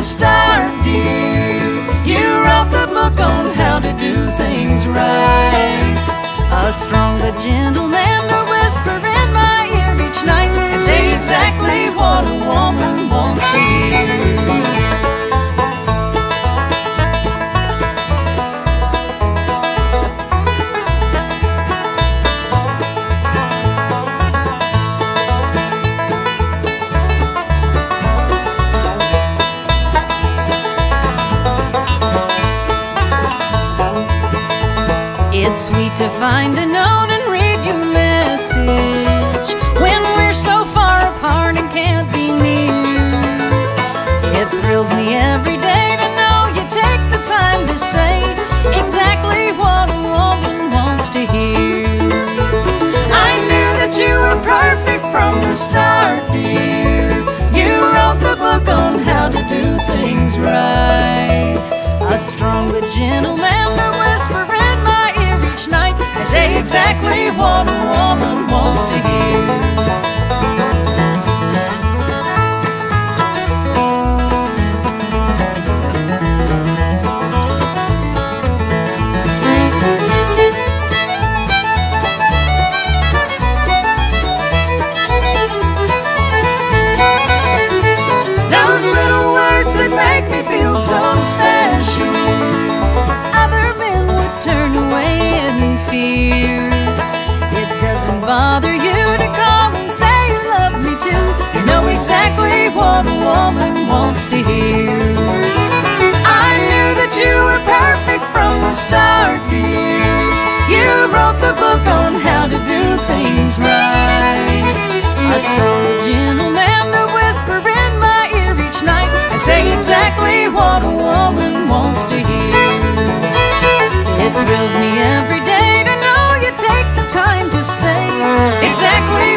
the start, dear. You wrote the book on how to do things right. A strong but gentle man to whisper in my ear each night It's sweet to find a note and read your message when we're so far apart and can't be near. It thrills me every day to know you take the time to say exactly what a woman wants to hear. I knew that you were perfect from the start, dear. You wrote the book on how to do things right. A strong but gentle man what a woman wants to hear. words to hear. I knew that you were perfect from the start, dear. You wrote the book on how to do things right. I stole a gentleman to whisper in my ear each night. I say exactly what a woman wants to hear. It thrills me every day to know you take the time to say exactly